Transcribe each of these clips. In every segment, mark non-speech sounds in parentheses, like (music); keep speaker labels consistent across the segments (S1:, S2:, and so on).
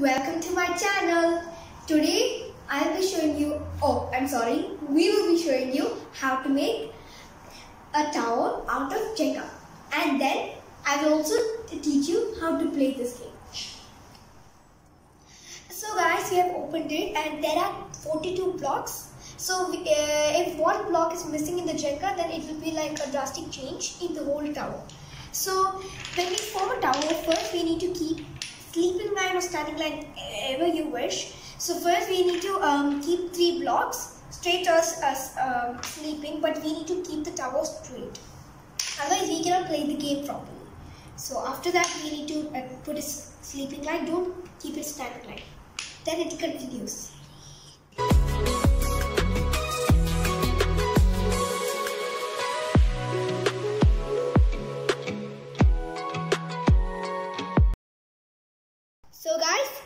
S1: welcome to my channel. Today I'll be showing you, oh I'm sorry, we will be showing you how to make a tower out of Jenga. And then I will also teach you how to play this game. So guys, we have opened it and there are 42 blocks. So uh, if one block is missing in the Jenga, then it will be like a drastic change in the whole tower. So when we form a tower, first we need to keep sleeping line or standing line, ever you wish. So first we need to um, keep three blocks straight as, as um, sleeping, but we need to keep the tower straight. Otherwise we cannot play the game properly. So after that we need to uh, put a sleeping line, don't keep it standing line. Then it continues.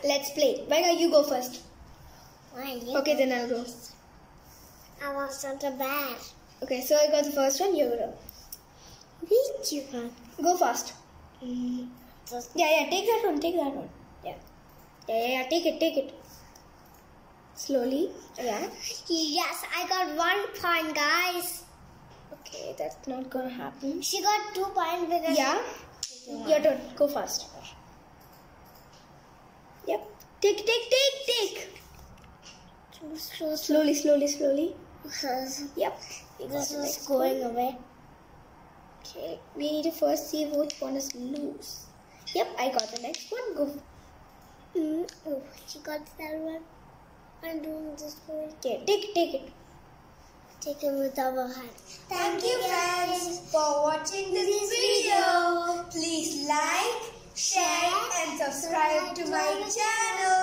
S1: Let's play. Vaiga, you go first.
S2: Why you?
S1: Okay, then I'll go.
S2: I want something bad.
S1: Okay, so I got the first one, you go.
S2: Which you got?
S1: Go fast.
S2: Mm,
S1: Yeah, yeah, take that one, take that one. Yeah. Yeah, yeah, yeah, take it, take it. Slowly. Yeah.
S2: yes, I got one point, guys.
S1: Okay, that's not gonna happen.
S2: She got two points because
S1: Yeah. Your turn. Go fast. Yep. Take, take, take, take.
S2: Too.
S1: Slowly, slowly, slowly. (laughs) Yep.
S2: this is going away.
S1: Okay. We need to first see which one is loose. Yep, I got the next one. Go.
S2: Mm, oh, she got that one. I'm doing this one.
S1: Okay, take it, take it.
S2: Take it with our hand.
S1: Thank you friends for watching this video. Please like, share and subscribe to my channel for more videos.